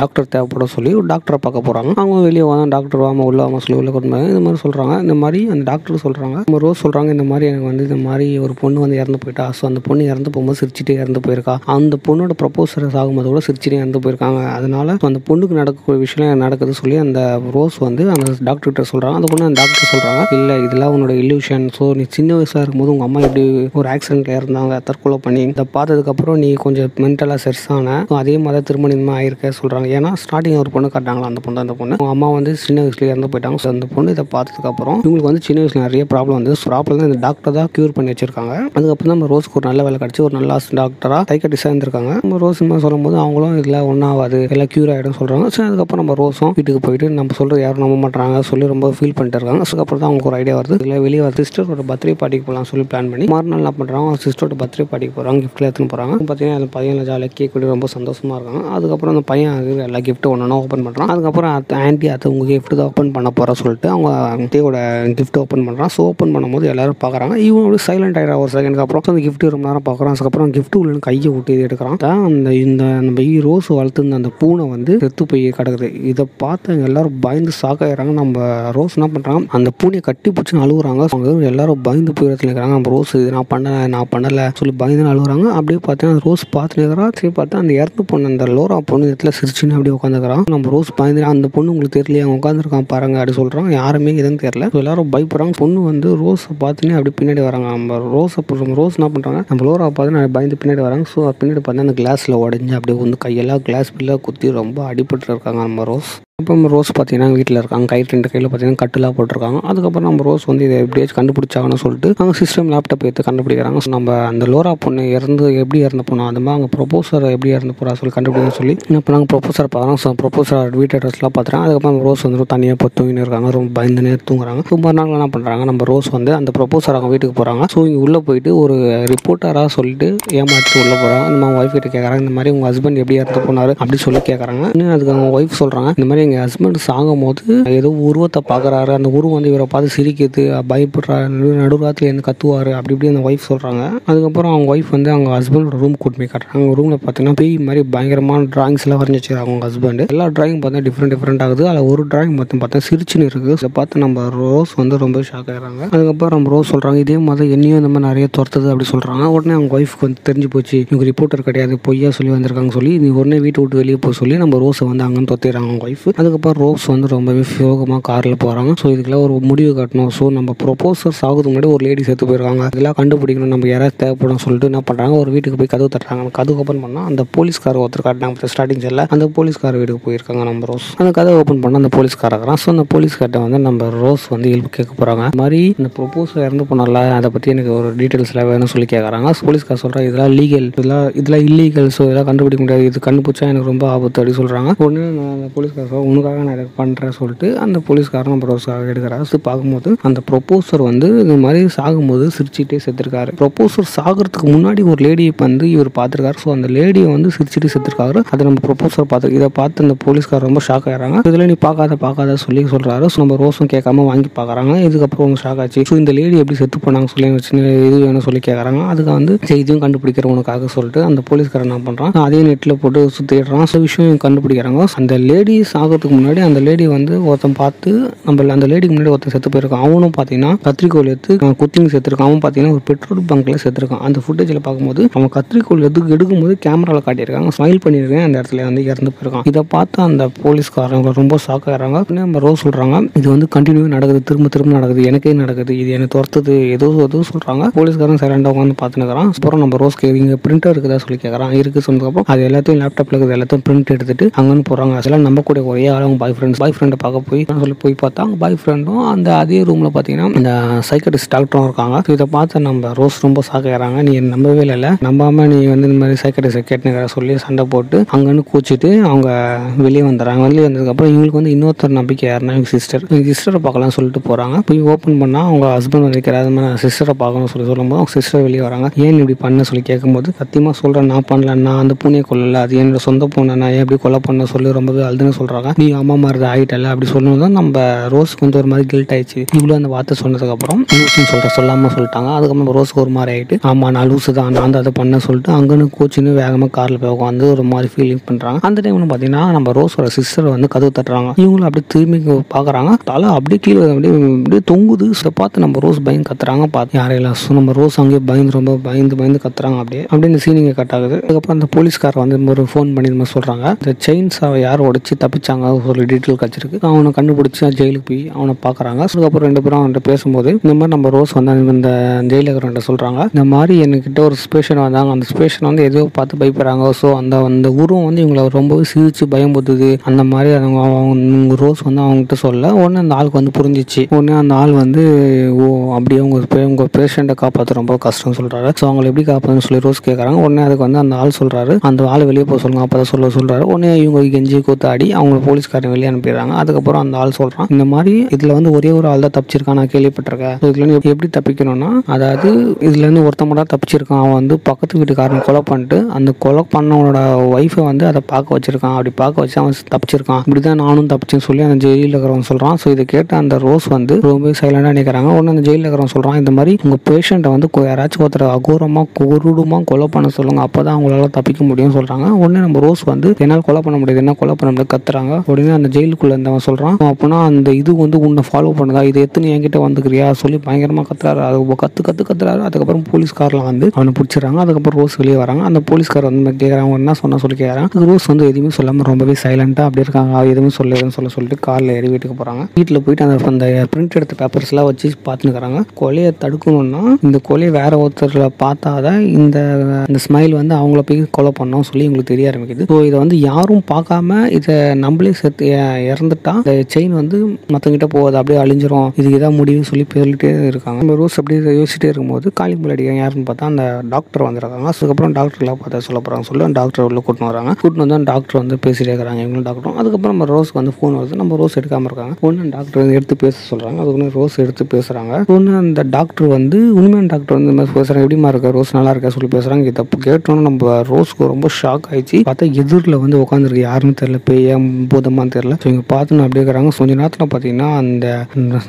டாக்டர் தேவைப்பட சொல்லி ஒரு டாக்டரை பார்க்க போகிறாங்க அவங்க வெளியே வாங்க டாக்டர் வாமல் உள்ள வாமா சொல்லி உள்ள கொண்டு இந்த மாதிரி சொல்கிறாங்க இந்த மாதிரி அந்த டாக்டர் சொல்கிறாங்க நம்ம ரோஸ் சொல்கிறாங்க இந்த மாதிரி எனக்கு வந்து இந்த மாதிரி ஒரு பொண்ணு வந்து இறந்து போயிட்டா. ஸோ அந்த பொண்ணு இறந்து போகும்போது சிரிச்சுட்டே இறந்து போயிருக்கா. அந்த பொண்ணோட ப்ரப்போசர் ஆகும்போது கூட சிரிச்சிட்டே இறந்து போயிருக்காங்க. அதனால அந்த பொண்ணுக்கு நடக்கக்கூடிய விஷயம் நடக்குது சொல்லி அந்த ரோஸ் வந்து அந்த டாக்டர்கிட்ட சொல்கிறாங்க அந்த பொண்ணு அந்த டாக்டர் சொல்கிறாங்க இல்லை இதெல்லாம் உன்னோட இல்யூஷன் ஸோ நீ சின்ன வயசாக இருக்கும்போது உங்கள் அம்மா எப்படி ஒரு ஆக்சிடென்ட்டில் இருந்தாங்க தற்கொலை பண்ணி இந்த பார்த்ததுக்கப்புறம் நீ கொஞ்சம் மென்டலாக செர்ஸ் ஆன அதே மாதிரி தான் திரும்ப இந்த ஆயிருக்க சொல்கிறாங்க ஏன்னா ஸ்டார்டிங் ஒரு பொண்ணு காட்டாங்களா அந்த பொண்ணு அந்த பொண்ணு? அவங்க அம்மா வந்து சின்ன வயசுல இறந்து போயிட்டாங்க. ஸோ அந்த பொண்ணு இதை பார்த்ததுக்கப்புறம் இவங்களுக்கு வந்து சின்ன வயசுல நிறைய ப்ராப்ளம் வந்து ப்ராப்ளம் தான் இந்த டாக்டர் தான் க்யூர் பண்ணி வச்சிருக்காங்க. அதுக்கப்புறம் நம்ம ரோஸ்க்கு ஒரு நல்ல வேலை கிடச்சி ஒரு நல்ல டாக்டராக தைக்கட்டிஸாக இருந்திருக்காங்க. நம்ம ரோஸ் சொல்லும் போது சொல்லும்போது அவங்களும் இதில் ஒன்றாகாது எல்லாம் க்யூர் ஆகிடும் சொல்கிறாங்க ஸோ அதுக்கப்புறம் நம்ம ரோஸும் வீட்டுக்கு போயிட்டு நம்ம சொல்கிறது யாரும் நம்ப மாட்டாங்க சொல்லி ரொம்ப ஃபீல் பண்ணிட்டு இருக்காங்க. ஸோ அப்புறம் தான் அவங்களுக்கு ஒரு ஐடியா வருது. இதில் வெளியே வர சிஸ்டரோட பர்த்டே பார்ட்டிக்கு போகலாம் சொல்லி பிளான் பண்ணி மறுநாள் என்ன பண்ணுறாங்க சிஸ்டரோட பர்த்டே பார்ட்டிக்கு போகிறாங்க எடுத்துன்னு போகிறாங்க பார்த்தீங்கன்னா அந்த பையன் ஜாலியாக கேக் வெட்டி ரொம்ப சந்தோஷமாக இருக்காங்க அதுக்கப்புறம் அந்த பையன் அது எல்லா கிஃப்ட்டும் ஒன்று ஓப்பன் பண்ணுறான் அதுக்கப்புறம் ஆன்ட்டி அத்தை உங்கள் கிஃப்ட் தான் ஓப்பன் பண்ண போகிற சொல்லிட்டு அவங்க டேவோட கிஃப்ட் ஓப்பன் பண்ணுறான் ஸோ ஓப்பன் பண்ணும்போது எல்லாரும் பார்க்குறாங்க இவன் அப்படியே சைலண்ட் ஆகிடா ஒரு செகண்டுக்கு அப்புறம். அந்த கிஃப்ட் ரொம்ப நேரம் பார்க்குறான் அதுக்கப்புறம் கிஃப்ட் உள்ள கையை விட்டு எடுக்கிறான். தான் அந்த இந்த நம்ம ஈ ரோஸ் வளர்த்துருந்த அந்த பூனை வந்து செத்து போய் கிடக்குது. இதை பார்த்து அவங்க எல்லாரும் பயந்து சாக்காயிறாங்க நம்ம ரோஸ் என்ன பண்ணுறாங்க அந்த பூனையை கட்டி பிடிச்சி அழுகுறாங்க. அவங்க எல்லாரும் பயந்து போய் இடத்துல இருக்கிறாங்க. நம்ம ரோஸ் இது நான் பண்ணலை நான் பண்ணலை சொல்லி பயந்து அழுகுறாங்க. அப்படியே பார்த்தீங்கன்னா ரோஸ் பார்த்துட்டு இருக்கிறா. சரி பார்த்தா அந்த இறந்து பொண்ணு அந்த லோரா பொண்ணு இடத்துல சிரிச்சுன்னு அப்படியே உட்காந்துக்கிறான் நம்ம ரோஸ் பயந்து அந்த பொண்ணு உங்களுக்கு தெரியலையே? அவன் உட்காந்துருக்கான் பாருங்க அப்படி சொல்கிறான் யாருமே எதுன்னு தெரியல. எல்லாரும் பயப்படுறாங்க. பொண்ணு வந்து ரோஸை பார்த்துன்னு அப்படி பின்னாடி வராங்க. நம்ம ரோஸை நம்ம ரோஸ் என்ன பண்ணுறாங்க நம்ம லோரா பார்த்து நான் பயந்து பின்னாடி வராங்க. ஸோ பின்னாடி பார்த்தா அந்த கிளாஸில் உடஞ்சி அப்படியே வந்து கையெல்லாம் கிளாஸ் பில்லாக குத்தி ரொம்ப அடிபட்டு இருக்காங்க நம்ம ரோஸ். இப்போ நம்ம ரோஸ் பார்த்தீங்கன்னா வீட்டில் இருக்காங்க. கை ரெண்டு கையில் பார்த்தீங்கன்னா கட்டுலாம் போட்டிருக்காங்க. அதுக்கப்புறம் நம்ம ரோஸ் வந்து இதை எப்படியாச்சும் கண்டுபிடிச்சாங்கன்னு சொல்லிட்டு அவங்க சிஸ்டம் லேப்டாப் எடுத்து கண்டுபிடிக்கிறாங்க. ஸோ நம்ம அந்த லோரா பொண்ணு இறந்து எப்படி இறந்து போனோம் அந்த மாதிரி அவங்க ப்ரொபோசர் எப்படி இறந்து போகிறா சொல்லி கண்டுபிடிக்கணும்னு சொல்லி இப்போ நாங்கள் ப்ரொபோசர் பார்க்குறோம். ஸோ ப்ரொபோசர் வீட்டு அட்ரஸ்லாம் பார்த்துறாங்க அதுக்கப்புறம் ரோஸ் வந்து தனியாக இப்போ தூங்கின்னு இருக்காங்க. ரொம்ப பயந்துனே தூங்குறாங்க. ரொம்ப நாள் என்ன பண்ணுறாங்க நம்ம ரோஸ் வந்து அந்த ப்ரொபோசர் அவங்க வீட்டுக்கு போகிறாங்க ஸோ இங்கே உள்ளே போயிட்டு ஒரு ரிப்போர்ட்டராக சொல்லிட்டு ஏமாற்றி உள்ளே போகிறாங்க இந்த மாதிரி ஒய்ஃப் கிட்ட கேட்குறாங்க இந்த மாதிரி உங்கள் ஹஸ்பண்ட் எப்படி இறந்து போனார்? அப்படின்னு சொல்லி கேட்குறாங்க இன்னும் அதுக்கு அவங்க ஒய்ஃப் சொல்கிறாங்க இந்த மாதிரி எங்கள் ஹஸ்பண்ட் சாகும் போது ஏதோ உருவத்தை பார்க்குறாரு அந்த உருவம் வந்து இவரை பார்த்து சிரிக்குது பயப்படுறாரு. நடு நடுராத்தில் என்ன கத்துவார். அப்படி இப்படி அந்த ஒய்ஃப் சொல்கிறாங்க அதுக்கப்புறம் அவங்க ஒய்ஃப் வந்து அவங்க ஹஸ்பண்டோட ரூம் கூட்டு போய் காட்டுறாங்க. அவங்க ரூமில் பார்த்தீங்கன்னா பேய் மாதிரி பயங்கரமான டிராயிங்ஸ் எல்லாம் வரைஞ்சி வச்சுருக்காங்க அவங்க ஹஸ்பண்ட் எல்லா டிராயிங் பார்த்தா டிஃப்ரெண்ட் டிஃப்ரெண்ட் ஆகுது. அதில் ஒரு டிராயிங் மட்டும் பார்த்தா சிரிச்சுன்னு இருக்குது. இதை பார்த்து நம்ம ரோஸ் வந்து ரொம்ப ஷாக் ஆகிறாங்க அதுக்கப்புறம் நம்ம ரோஸ் சொல்கிறாங்க இதே மாதிரி என்னையும் இந்த மாதிரி நிறைய துரத்துது அப்படி சொல்கிறாங்க உடனே அவங்க ஒய்ஃப்க்கு வந்து தெரிஞ்சு போச்சு இவங்க ரிப்போர்ட்டர் கிடையாது பொய்யா சொல்லி வந்திருக்காங்க சொல்லி நீ உடனே வீட்டை விட்டு வெளியே போக சொல்லி நம்ம ரோஸை வந்து அங்கேன்னு தொத்திடுறாங்க அவங்க ஒய்ஃப் அதுக்கப்புறம் ரோஸ் வந்து ரொம்பவே சோகமாக காரில் போகிறாங்க ஸோ இதுக்கெல்லாம் ஒரு முடிவு கட்டணும். ஸோ நம்ம ப்ரொபோசர்ஸ் ஆகுது முன்னாடி ஒரு லேடி சேர்த்து போயிருக்காங்க. இதெல்லாம் கண்டுபிடிக்கணும். நம்ம யாராவது தேவைப்படும் சொல்லிட்டு என்ன பண்ணுறாங்க ஒரு வீட்டுக்கு போய் கதவு தட்டுறாங்க. கதவு ஓப்பன் பண்ணால் அந்த போலீஸ்கார ஒருத்தர் காட்டினாங்க ஸ்டார்டிங் செல்ல. அந்த போலீஸ்கார வீட்டுக்கு போயிருக்காங்க நம்ம ரோஸ். அந்த கதவை ஓப்பன் பண்ணால் அந்த போலீஸ்கார இருக்கிறான். ஸோ அந்த போலீஸ்கார்ட்ட வந்து நம்ம ரோஸ் வந்து ஹெல்ப் கேட்க போகிறாங்க இந்த மாதிரி இந்த ப்ரொபோசர் இறந்து போனால அதை பற்றி எனக்கு ஒரு டீட்டெயில்ஸ்லாம் வேணும்னு சொல்லி கேட்குறாங்க போலீஸ்கார் சொல்கிறாங்க இதெல்லாம் லீகல் இதெல்லாம் இதெல்லாம் இல்லீகல் ஸோ இதெல்லாம் கண்டுபிடிக்க முடியாது. இது கண்டுபிடிச்சா எனக்கு ரொம்ப ஆபத்து அப்படின்னு சொல்கிறாங்க உடனே போலீஸ்கார் உனக்காக நான் இதை பண்ணுறேன் சொல்லிட்டு அந்த போலீஸ்காரன் நம்ம ரோஸ்க்காக எடுக்கிறாரு. ஸோ பார்க்கும்போது அந்த ப்ரொப்போசர் வந்து இந்த மாதிரி சாகும்போது சிரிச்சிட்டே செத்துருக்காரு. ப்ரொபோசர் சாகிறதுக்கு முன்னாடி ஒரு லேடியை வந்து இவர் பார்த்துருக்காரு. ஸோ அந்த லேடியை வந்து சிரிச்சிட்டு செத்துருக்காரு. அதை நம்ம ப்ரொபோசர் பார்த்து இதை பார்த்து அந்த போலீஸ்கார் ரொம்ப ஷாக் ஆகிறாங்க இதில் நீ பார்க்காத பார்க்காத சொல்லி சொல்கிறாரு ஸோ நம்ம ரோஸும் கேட்காம வாங்கி பார்க்குறாங்க. இதுக்கப்புறம் அவங்க ஷாக் ஆச்சு. ஸோ இந்த லேடி எப்படி செத்து போனாங்க சொல்லி சின்ன இது வேணும் சொல்லி கேட்குறாங்க. அதுக்கு வந்து செய்தியும் இதுவும் கண்டுபிடிக்கிற உனக்காக சொல்லிட்டு அந்த போலீஸ்காரன் என்ன பண்ணுறான் அதே நெட்டில் போட்டு சுற்றிடுறான் ஸோ விஷயம் கண்டுபிடிக்கிறாங்க. அந்த லேடி போகிறதுக்கு முன்னாடி அந்த லேடி வந்து ஒருத்தன் பார்த்து நம்ம அந்த லேடிக்கு முன்னாடி ஒருத்தன் செத்து போயிருக்கான். அவனும் பார்த்தீங்கன்னா கத்திரிக்கோல் எடுத்து அவன் குத்திங் செத்துருக்கான். அவன் பார்த்தீங்கன்னா ஒரு பெட்ரோல் பங்க்கில் செத்துருக்கான். அந்த ஃபுட்டேஜில் பார்க்கும்போது அவன் கத்திரிக்கோல் எடுத்து எடுக்கும்போது கேமராவில் காட்டியிருக்காங்க. ஸ்மைல் பண்ணியிருக்கேன். அந்த இடத்துல வந்து இறந்து போயிருக்கான். இதை பார்த்து அந்த போலீஸ்காரங்க ரொம்ப ஷாக் ஆகிறாங்க நம்ம ரோஸ் சொல்கிறாங்க இது வந்து கண்டினியூ நடக்குது. திரும்ப திரும்ப நடக்குது. எனக்கே நடக்குது. இது எனக்கு துரத்துது. ஏதோ ஏதோ சொல்கிறாங்க போலீஸ்காரன் சைலண்டாக உட்காந்து பார்த்துனுக்குறான் அப்புறம் நம்ம ரோஸ் இங்கே பிரிண்டர் இருக்குதா? சொல்லி கேட்குறான் இருக்குது சொன்னதுக்கப்புறம் அது எல்லாத்தையும் லேப்டாப்பில் இருக்குது. எல்லாத்தையும் பிரிண்ட் எடுத்துட்டு அங்கேன்னு போகிறாங்க அதெல்லாம் நம்பக்கூடிய ஒரே ஆள் அவங்க பாய் ஃப்ரெண்ட்ஸ் பாய் ஃப்ரெண்டை பார்க்க போய் சொல்லி போய் பார்த்தா அவங்க பாய் ஃப்ரெண்டும் அந்த அதே ரூமில் பார்த்தீங்கன்னா இந்த சைக்கடிஸ்ட் டாக்டரும் இருக்காங்க. ஸோ இதை பார்த்து நம்ம ரோஸ் ரொம்ப சாக்கிறாங்க நீ நம்பவே இல்லை நம்பாமல் நீ வந்து இந்த மாதிரி சைக்கடிஸ்ட் கேட்டுங்கிற சொல்லி சண்டை போட்டு அங்கேருந்து கூச்சிட்டு அவங்க வெளியே வந்துடுறாங்க. வெளியே வந்ததுக்கப்புறம் இவங்களுக்கு வந்து இன்னொருத்தர் நம்பிக்கை யாருன்னா இவங்க சிஸ்டர் இவங்க சிஸ்டரை பார்க்கலாம் சொல்லிட்டு போகிறாங்க போய் ஓப்பன் பண்ணால் அவங்க ஹஸ்பண்ட் வந்து அது மாதிரி சிஸ்டரை பார்க்கணும்னு சொல்லி சொல்லும்போது அவங்க சிஸ்டர் வெளியே வராங்க. ஏன் இப்படி பண்ண சொல்லி கேட்கும்போது சத்தியமாக சொல்கிறேன் நான் பண்ணல. நான் அந்த பூனையை கொல்லலை. அது என்னோட சொந்த பூனை. நான் ஏன் இப்படி கொலை பண்ண சொல்லி ரொம்பவே அழுதுன்னு சொல்கிறாங்க நீ அம்மா மாதிரி ஆகிட்டல அப்படி சொல்லணும் தான் நம்ம ரோஸுக்கு வந்து ஒரு மாதிரி கில்ட் ஆயிடுச்சு. இவ்வளோ அந்த வார்த்தை சொன்னதுக்கப்புறம் லூசுன்னு சொல்கிற சொல்லாமல் சொல்லிட்டாங்க. அதுக்கப்புறம் ரோஸுக்கு ஒரு மாதிரி ஆகிட்டு ஆமாம் நான் லூசு தான் நான் தான் அதை பண்ண சொல்லிட்டு அங்கன்னு கோச்சின்னு வேகமாக காரில் போய் உட்காந்து ஒரு மாதிரி ஃபீலிங் பண்ணுறாங்க அந்த டைம்ல பார்த்தீங்கன்னா நம்ம ரோஸோட சிஸ்டர் வந்து கதவு தட்டுறாங்க. இவங்களும் அப்படியே திரும்பி பார்க்குறாங்க தலை அப்படியே கீழே அப்படியே அப்படியே தொங்குது. இதை பார்த்து நம்ம ரோஸ் பயந்து கத்துறாங்க. பார்த்து யாரையெல்லாம் ஸோ நம்ம ரோஸ் அங்கேயே பயந்து ரொம்ப பயந்து பயந்து கத்துறாங்க அப்படியே. அப்படியே இந்த சீனிங்க கட் ஆகுது. அதுக்கப்புறம் அந்த போலீஸ்கார் வந்து ஒரு ஃபோன் பண்ணி இந்த மாதிரி சொல்கிறாங்க இந்த செயின்ஸாவை யார் உடச்சி தப்பிச்சாங்க ஒரு டீட்டெயில் கிடச்சிருக்கு அவனை கண்டுபிடிச்சி ஜெயிலுக்கு போய் அவனை பார்க்குறாங்க. அதுக்கப்புறம் ரெண்டு பேரும் அவன்கிட்ட பேசும்போது இந்த மாதிரி நம்ம ரோஸ் வந்து இந்த ஜெயிலில் சொல்கிறாங்க இந்த மாதிரி என்கிட்ட ஒரு ஸ்பேஷன் வந்தாங்க. அந்த ஸ்பேஷன் வந்து ஏதோ பார்த்து பயப்படுறாங்க. ஸோ அந்த அந்த உருவம் வந்து இவங்களை ரொம்பவே சிரிச்சு பயம்படுத்துது அந்த மாதிரி அவங்க அவங்க ரோஸ் வந்து அவங்ககிட்ட சொல்ல உடனே அந்த ஆளுக்கு வந்து புரிஞ்சிச்சு. உடனே அந்த ஆள் வந்து ஓ அப்படியே உங்க பே- உங்க பேஷண்ட்டை காப்பாற்ற ரொம்ப கஷ்டம்னு சொல்றாரு. ஸோ அவங்களை எப்படி காப்பாற்றுன்னு சொல்லி ரோஸ் கேட்குறாங்க உடனே அதுக்கு வந்து அந்த ஆள் சொல்றாரு. அந்த ஆள் வெளியே போக சொல்லுங்க. அப்போ சொல்ல சொல்றாரு. உடனே இவங்க கெஞ்சி கூத்தாடி அவங்க போலீஸ்காரன் வெளியே அனுப்பிடுறாங்க. அதுக்கப்புறம் அந்த ஆள் சொல்றான் இந்த மாதிரி இதுல வந்து ஒரே ஒரு ஆள் தான் தப்பிச்சிருக்கான் நான் கேள்விப்பட்டிருக்கேன். So இதுல இருந்து எப்படி- தப்பிக்கணும்னா அதாவது இதுல இருந்து ஒருத்தன் மட்டும் தப்பிச்சிருக்கான். அவன் வந்து பக்கத்து வீட்டுக்காரன் கொலை பண்ணிட்டு அந்த கொலை பண்ணவனோட ஒய்ஃபை வந்து அதை பார்க்க வச்சிருக்கான். அப்படி பார்க்க வச்சு அவன் தப்பிச்சிருக்கான். இப்படிதான் நானும் தப்பிச்சேன்னு சொல்லி அந்த ஜெயிலில் இருக்கிறவன் சொல்றான். ஸோ இதை கேட்டு அந்த ரோஸ் வந்து ரொம்ப சைலண்டாக நிற்கிறாங்க உடனே அந்த ஜெயிலில் இருக்கிறவன் சொல்றான் இந்த மாதிரி உங்க பேஷண்ட்டை வந்து யாராச்சும் ஒருத்தர் அகோரமாக கொடூரமா கொலை பண்ண சொல்லுங்க. அப்பதான் அவங்களால தப்பிக்க முடியும்னு சொல்றாங்க. உடனே நம்ம ரோஸ் வந்து என்னால் கொலை பண்ண முடியாது. என்ன கொலை பண்ண முடியாது? கத்துறாங்க. அப்படின்னு அந்த ஜெயிலுக்குள்ள இருந்தவன் சொல்றான். அப்படின்னா அந்த இது வந்து உன்னை ஃபாலோ பண்ணுதா? இது எத்தனை என்கிட்ட வந்துக்கிறியா சொல்லி பயங்கரமா கத்துறாரு. அது கத்து கத்து கத்துறாரு. அதுக்கப்புறம் போலீஸ்காரெலாம் வந்து அவனை பிடிச்சிடறாங்க. அதுக்கப்புறம் ரோஸ் வெளியே வராங்க. அந்த போலீஸ்கார் வந்து கேட்குறாங்க என்ன சொன்ன? சொல்லி கேட்குறாங்க ரோஸ் வந்து எதுவுமே சொல்லாமல் ரொம்பவே சைலண்டாக அப்படி இருக்காங்க. எதுவுமே சொல்ல எதுவும் சொல்ல சொல்லிட்டு காரில் ஏறி வீட்டுக்கு போகிறாங்க வீட்டில் போயிட்டு அந்த அந்த பிரிண்ட் எடுத்த பேப்பர்ஸ்லாம் வச்சு பார்த்துனுக்குறாங்க கொலையை தடுக்கணும்னா இந்த கொலையை வேற ஒருத்தரில் பார்த்தாதான் இந்த இந்த ஸ்மைல் வந்து அவங்கள போய் கொலை பண்ணோம் சொல்லி உங்களுக்கு தெரிய ஆரம்பிக்குது. ஸோ இதை வந்து யாரும் பார்க்காம இதை நம்மளே நம்மளே செத்து இறந்துட்டா இந்த செயின் வந்து மற்றவங்கிட்ட போகாது அப்படியே அழிஞ்சிரும். இதுக்கு இதான் முடியும்னு சொல்லி சொல்லிட்டே இருக்காங்க. நம்ம ரோஸ் அப்படியே யோசிச்சுட்டே இருக்கும்போது காலிங் அடிக்க யாருன்னு பார்த்தா அந்த டாக்டர் வந்திருக்காங்க அதுக்கப்புறம் டாக்டர்லாம் பார்த்தா சொல்ல போகிறாங்க சொல்லி டாக்டர் உள்ள கூட்டின்னு வராங்க. கூட்டின்னு வந்து டாக்டர் வந்து பேசிட்டே இருக்கிறாங்க. இவங்களும் டாக்டரும் அதுக்கப்புறம் நம்ம ரோஸ்க்கு வந்து ஃபோன் வருது. நம்ம ரோஸ் எடுக்காமல் இருக்காங்க. ஒன்று டாக்டர் வந்து எடுத்து பேச சொல்கிறாங்க அதுக்கு ரோஸ் எடுத்து பேசுகிறாங்க ஒன்று அந்த டாக்டர் வந்து உண்மையான டாக்டர் வந்து இந்த மாதிரி பேசுகிறாங்க எப்படிமா இருக்க? ரோஸ் நல்லா இருக்கா? சொல்லி பேசுகிறாங்க இதை கேட்டோன்னு நம்ம ரோஸ்க்கு ரொம்ப ஷாக் ஆயிடுச்சு. பார்த்தா எதிரில் வந்து உட்காந்துருக்கு யாருன்னு தெரியல. பேயா போதுமான்னு தெரியல. ஸோ இங்கே பார்த்து அப்படியே இருக்கிறாங்க. கொஞ்ச நேரத்தில் பார்த்தீங்கன்னா அந்த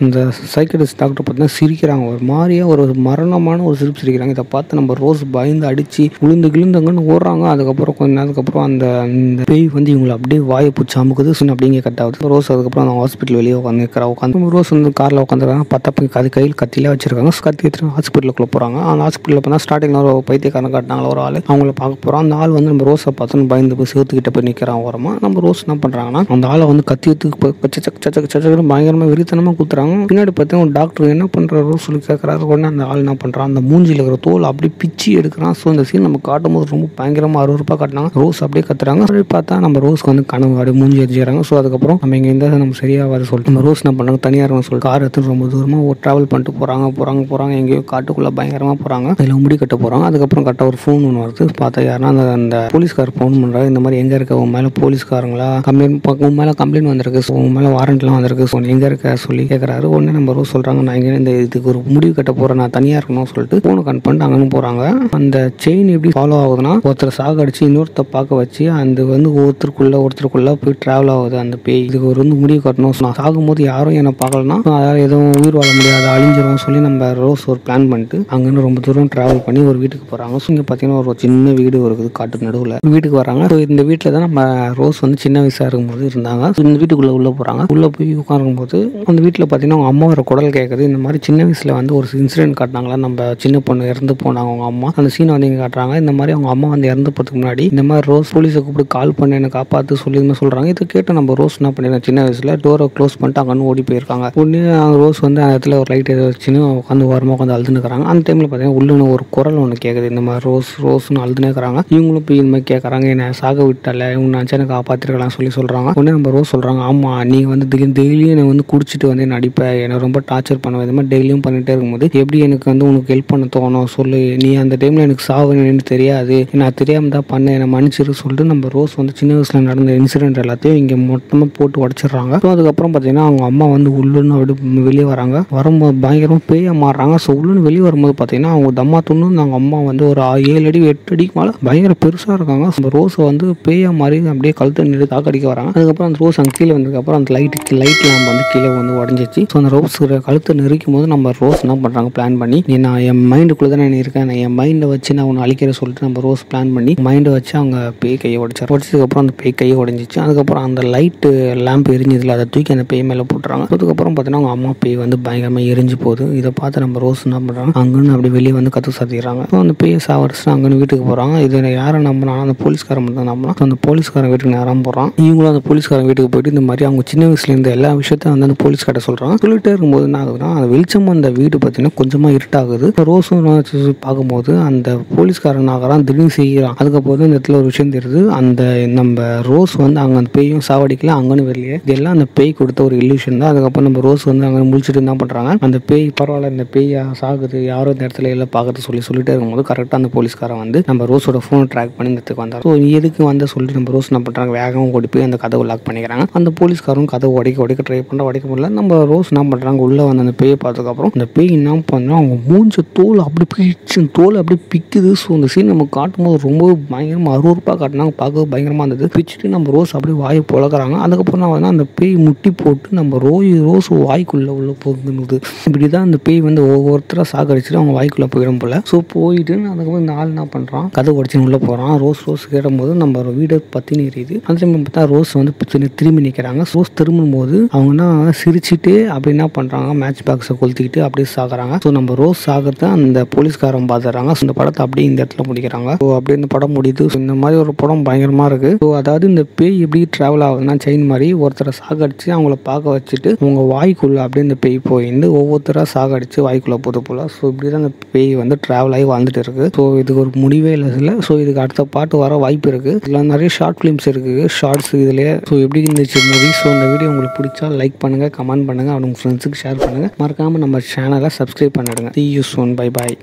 இந்த சைக்கடிஸ்ட் டாக்டர் பார்த்தீங்கன்னா சிரிக்கிறாங்க. ஒரு மாதிரியாக ஒரு மரணமான ஒரு சிரிப்பு சிரிக்கிறாங்க. இதை பார்த்து நம்ம ரோஸ் பயந்து அடித்து விழுந்து கிழுந்தங்கன்னு ஓடுறாங்க. அதுக்கப்புறம் கொஞ்ச நேரத்துக்கு அப்புறம் அந்த அந்த பேய் வந்து இவங்களை அப்படியே வாயை பிடிச்சி அமுக்குது. சொன்ன அப்படிங்க கட் ஆகுது. ரோஸ் அதுக்கப்புறம் அந்த ஹாஸ்பிட்டல் வெளியே உட்காந்து இருக்கிறா உட்காந்து ரோஸ் வந்து காரில் உட்காந்துருக்காங்க பத்தப்ப அது கையில் கத்திலே வச்சிருக்காங்க. கத்தி எடுத்துட்டு ஹாஸ்பிட்டலுக்குள்ளே போகிறாங்க அந்த ஹாஸ்பிட்டலில் பார்த்தா ஸ்டார்டிங்கில் ஒரு பைத்தியக்காரன் காட்டினாங்களா ஒரு ஆள். அவங்கள பார்க்க போகிறோம் அந்த ஆள் வந்து நம்ம ரோஸை பார்த்து பயந்து போய் சேர்த்துக்கிட்ட போய் நிற்கிறான் ஓரமாக நம்ம ரோஸ் என்ன பண்ணுறாங்கன்னா அந்த ஆளை வந்து கத்தி எடுத்து சச்சக் பயங்கரமாக வெறித்தனமாக குத்துறாங்க. பின்னாடி பார்த்தா ஒரு டாக்டர் என்ன பண்ணுறாரோ சொல்லி கேட்குறாரு உடனே அந்த ஆள் என்ன பண்ணுறான் அந்த மூஞ்சியில் இருக்கிற தோல் அப்படியே பிச்சு எடுக்கிறான். ஸோ இந்த சீன் நம்ம காட்டும் போது ரொம்ப பயங்கரமாக அறுவறுப்பாக காட்டினாங்க. ரோஸ் அப்படியே கத்துறாங்க. அப்படி பார்த்தா நம்ம ரோஸ்க்கு வந்து கனவு அப்படியே மூஞ்சி அடிச்சுக்கிறாங்க ஸோ அதுக்கப்புறம் நம்ம இங்கே இருந்தால் நம்ம சரியாக வர சொல்லிட்டு நம்ம ரோஸ் என்ன பண்ணுறாங்க தனியாக இருக்கணும் சொல்லி கார் எடுத்து ரொம்ப தூரமாக ஒரு ட்ராவல் பண்ணிட்டு போகிறாங்க போகிறாங்க போகிறாங்க எங்கேயோ காட்டுக்குள்ளே பயங்கரமாக போகிறாங்க அதில் முடி கட்ட போகிறாங்க அதுக்கப்புறம் கரெக்டாக ஒரு ஃபோன் ஒன்று வருது. பார்த்தா யாருன்னா அந்த அந்த போலீஸ்கார் ஃபோன் பண்ணுறாங்க இந்த மாதிரி எங்கே இருக்க? உன் மேலே போலீஸ்காரங்களா கம்ப்ளைண்ட் உன் மேலே கம்ப்ளைண்ட் வந்திருக்கு ஸோ உன் மேலே வாரண்ட்லாம் வந்திருக்கு ஸோ எங்கே இருக்க? சொல்லி கேட்குறாரு உடனே நம்ம ரோஸ் சொல்கிறாங்க நான் இங்கே இந்த இதுக்கு ஒரு முடிவு கட்ட போகிறேன் நான் தனியாக இருக்கணும்னு சொல்லிட்டு ஃபோனை கன் பண்ணிட்டு அங்கன்னு போகிறாங்க அந்த செயின் எப்படி ஃபாலோ ஆகுதுன்னா ஒருத்தர் சாகடிச்சு இன்னொருத்த பார்க்க வச்சு அந்த வந்து ஒருத்தருக்குள்ள ஒருத்தருக்குள்ள போய் ட்ராவல் ஆகுது அந்த பேய். இதுக்கு ஒரு வந்து முடிவு கட்டணும். நான் சாகும்போது யாரும் என்னை பார்க்கலன்னா அதாவது எதுவும் உயிர் வாழ முடியாது அழிஞ்சிரும் சொல்லி நம்ம ரோஸ் ஒரு பிளான் பண்ணிட்டு அங்கேருந்து ரொம்ப தூரம் ட்ராவல் பண்ணி ஒரு வீட்டுக்கு போகிறாங்க ஸோ இங்கே பார்த்தீங்கன்னா ஒரு சின்ன வீடு இருக்குது காட்டு நடுவில். வீட்டுக்கு வராங்க. ஸோ இந்த வீட்டில் தான் நம்ம ரோஸ் வந்து சின்ன வயசாக இருக்கும்போது இருந்தாங்க. இந்த வீட்டுக்குள்ளே உள்ளே போகிறாங்க உள்ளே போய் உட்காரும்போது அந்த வீட்டில் பார்த்தீங்கன்னா அவங்க அம்மாவோட குடல் கேட்குது இந்த மாதிரி சின்ன வயசில் வந்து ஒரு இன்சிடென்ட் காட்டினாங்களா? நம்ம சின்ன பொண்ணு இறந்து போனாங்க அவங்க அம்மா. அந்த சீனை வந்து இங்கே காட்டுறாங்க. இந்த மாதிரி அவங்க அம்மா வந்து இறந்து போகிறதுக்கு முன்னாடி இந்த மாதிரி ரோஸ் போலீஸை கூப்பிட்டு கால் பண்ணி என்னை காப்பாற்று சொல்லி இந்த சொல்கிறாங்க இதை கேட்டு நம்ம ரோஸ் என்ன பண்ணிடுறோம் சின்ன வயசில் டோரை க்ளோஸ் பண்ணிட்டு அங்கே ஓடி போயிருக்காங்க. உடனே ரோஸ் வந்து அந்த இடத்துல ஒரு லைட் ஏதோ வச்சுன்னு உட்காந்து ஓரமாக உட்காந்து அழுதுனுக்குறாங்க இருக்கிறாங்க அந்த டைமில் பார்த்தீங்கன்னா உள்ளுன்னு ஒரு குரல் ஒன்று கேட்குது இந்த மாதிரி ரோஸ் ரோஸ்னு அழுதுனே இவங்களும் போய் இந்த மாதிரி கேட்குறாங்க என்ன சாக விட்டால இவங்க நினச்சா எனக்கு காப்பாற்றிருக்கலாம் சொல்லி சொல்கிறாங்க உடனே நம்ம ரோஸ் சொல்கிறாங்க ஆமாம் நீங்கள் வந்து திடீர்னு டெய்லியும் என்னை வந்து குடிச்சிட்டு வந்து என்ன அடிப்ப என்னை ரொம்ப டார்ச்சர் பண்ணுவேன் இது மாதிரி டெய்லியும் பண்ணிகிட்டே இருக்கும்போது எப்படி எனக்கு வந்து உனக்கு ஹெல்ப் பண்ண தோணும்? சொல்லு. நீ அந்த டைமில் எனக்கு சாவுன்னு தெரியாது. நான் தெரியாமல் தான் பண்ணேன். என்னை மன்னிச்சிரு சொல்லிட்டு நம்ம ரோஸ் வந்து சின்ன வயசில் நடந்த இன்சிடென்ட் எல்லாத்தையும் இங்கே மொத்தமாக போட்டு உடச்சிடுறாங்க. ஸோ அதுக்கப்புறம் பார்த்தீங்கன்னா அவங்க அம்மா வந்து உள்ளுன்னு அப்படி வெளியே வராங்க. வரும்போது பயங்கரமாக பேய மாறுறாங்க. ஸோ உள்ளுன்னு வெளியே வரும்போது பார்த்தீங்கன்னா அவங்க தம்மா துண்ணு அவங்க அம்மா வந்து ஒரு ஏழு அடி எட்டு அடிக்கு மேலே பயங்கர பெருசாக இருக்காங்க. ரோஸை வந்து பேய மாதிரி அப்படியே கழுத்தை நின்று தாக்கடிக்க வராங்க. அதுக்கப்புறம் அந்த ரோஸ் அங்கே கீழே வந்ததுக்கப்புறம் அந்த லைட்டுக்கு லைட் லேம்ப் வந்து கீழே வந்து உடஞ்சிச்சு. ஸோ அந்த ரோஸ் கழுத்தை நெரிக்கும் போது நம்ம ரோஸ் என்ன பண்ணுறாங்க பிளான் பண்ணி நீ நான் என் மைண்டுக்குள்ளே தான் நான் இருக்கேன் நான் என் மைண்டை வச்சு நான் உன்னை அழிக்கிற சொல்லிட்டு நம்ம ரோஸ் பிளான் பண்ணி மைண்டை வச்சு அவங்க பேய் கையை உடைச்சார் உடச்சதுக்கப்புறம் அந்த பேய் கையை உடஞ்சிச்சு. அதுக்கப்புறம் அந்த லைட்டு லேம்ப் எரிஞ்சதில் அதை தூக்கி அந்த பேய் மேலே போட்டுறாங்க. அதுக்கப்புறம் பார்த்தீங்கன்னா அவங்க அம்மா பேய் வந்து பயங்கரமாக எரிஞ்சு போகுது. இதை பார்த்து நம்ம ரோஸ் என்ன பண்ணுறாங்க அங்கன்னு அப்படி வெளியே வந்து கற்று சாத்திடுறாங்க ஸோ அந்த பேய் சாவரிச்சு அங்கன்னு வீட்டுக்கு போகிறாங்க இது யாரை நம்பினா அந்த போலீஸ்காரன் மட்டும் தான் நம்பலாம் அந்த போலீஸ்காரன் வீட்டுக்கு நேரம் போகிறான் இவங்களும் அந்த போலீஸ்காரன் வீட்டுக்கு போயிட்டு இந்த மாதிரி அவங்க சின்ன வயசுலேருந்து எல்லா விஷயத்தையும் வந்து அந்த போலீஸ்கார்ட்ட சொல்கிறாங்க சொல்லிட்டே இருக்கும்போது என்ன ஆகுதுன்னா அந்த வெளிச்சம் அந்த வீடு பார்த்தீங்கன்னா கொஞ்சமாக இருட்டாகுது. ரோஸும் ரோஸும் பார்க்கும்போது அந்த போலீஸ்காரன் ஆகிறான் திடீர்னு செய்கிறான். அதுக்கப்புறம் இந்த இடத்துல ஒரு விஷயம் தெரியுது. அந்த நம்ம ரோஸ் வந்து அங்கே அந்த பேயும் சாவடிக்கல அங்கன்னு வெளியே இதெல்லாம் அந்த பேய் கொடுத்த ஒரு இல்லூஷன் தான். அதுக்கப்புறம் நம்ம ரோஸ் வந்து அங்கே முடிச்சுட்டு என்ன பண்ணுறாங்க அந்த பேய் பரவாயில்ல இந்த பேய் சாகுது யாரும் இந்த இடத்துல எல்லாம் பார்க்கறது சொல்லி சொல்லிட்டே இருக்கும்போது கரெக்டாக அந்த போலீஸ்காரன் வந்து நம்ம ரோஸோட ஃபோனை ட்ராக் பண்ணி இந்த இடத்துக்கு வந்தார். ஸோ எதுக்கு வந்து சொல்லிட்டு நம்ம ரோஸ் என்ன பண்ணுறாங்க வேகமாக ஓடி போய் அந்த கதவை லாக் பண்ணிக்கிறாங்க. அந்த போலீஸ்காரும் கதவு உடைக்க உடைக்க ட்ரை பண்ணுற உடைக்க முடியல. நம்ம ரோஸ் என்ன பண்ணுறாங்க உள்ளே வந்து அந்த பேயை பார்த்ததுக்கப்புறம் அந்த பேய் என்ன பண்ணுறோம் அவங்க மூஞ்ச தோல் அப்படி பிச்சு தோல் அப்படி பிக்குது. ஸோ அந்த சீன் நம்ம காட்டும்போது ரொம்ப பயங்கரமாக அறுவறுப்பாக காட்டினாங்க. பார்க்க பயங்கரமாக இருந்தது. பிச்சுட்டு நம்ம ரோஸ் அப்படியே வாயை புழக்கிறாங்க. அதுக்கப்புறம் நான் வந்து அந்த பேய் முட்டி போட்டு நம்ம ரோய் ரோஸ் வாய்க்குள்ளே உள்ளே போகுது இப்படி தான் அந்த பேய் வந்து ஒவ்வொருத்தராக சாகடிச்சிட்டு அவங்க வாய்க்குள்ளே போயிடும் போல. ஸோ போயிட்டு அதுக்கப்புறம் இந்த ஆள் என்ன பண்ணுறான் கதை உடச்சின்னு உள்ளே போகிறான் ரோஸ் ரோஸ் கேடும்போது நம்ம வீடை வீடு பற்றி எரியுது. அந்த டைம் பார்த்தா ரோஸ் வந்து திரும்பி நிற்கிறாங்க ஸோ திரும்பும் போது அவங்கன்னா சிரிச்சுட்டு அப்படி என்ன பண்ணுறாங்க மேட்ச் பாக்ஸை கொளுத்திக்கிட்டு அப்படியே சாகுறாங்க. ஸோ நம்ம ரோஸ் சாகிறத அந்த போலீஸ்காரன் பார்த்துறாங்க ஸோ இந்த படத்தை அப்படியே இந்த இடத்துல முடிக்கிறாங்க. ஸோ அப்படியே இந்த படம் முடியுது. ஸோ இந்த மாதிரி ஒரு படம் பயங்கரமாக இருக்குது ஸோ அதாவது இந்த பேய் எப்படி ட்ராவல் ஆகுதுன்னா செயின் மாதிரி ஒருத்தரை சாகடிச்சு அவங்கள பார்க்க வச்சுட்டு அவங்க வாய்க்குள்ள அப்படியே இந்த பேய் போயிருந்து ஒவ்வொருத்தராக சாகடிச்சு வாய்க்குள்ள போது போல. ஸோ இப்படி தான் அந்த பேய் வந்து ட்ராவல் ஆகி வாழ்ந்துட்டு இருக்கு. ஸோ இதுக்கு ஒரு முடிவே இல்லை. ஸோ இதுக்கு அடுத்த பாட்டு வர வாய்ப்பு இருக்கு. இதில் நிறைய ஷார்ட் ஃபிலிம்ஸ் இருக்கு. ஷார்ட்ஸ் இதுலேயே ஸோ எப்படி இருந்துச்சு மூவி ஸோ இந்த வீடியோ உங்களுக்கு பிடிச்சா லைக் பண்ணுங்கள் கமெண்ட் பண்ணுங்கள் அவங்க ஃப்ரெண்ட்ஸுக்கு ஷேர் பண்ணுங்கள் மறக்காமல் நம்ம சேனலை சப்ஸ்கிரைப் பண்ணிடுங்க. See you soon bye bye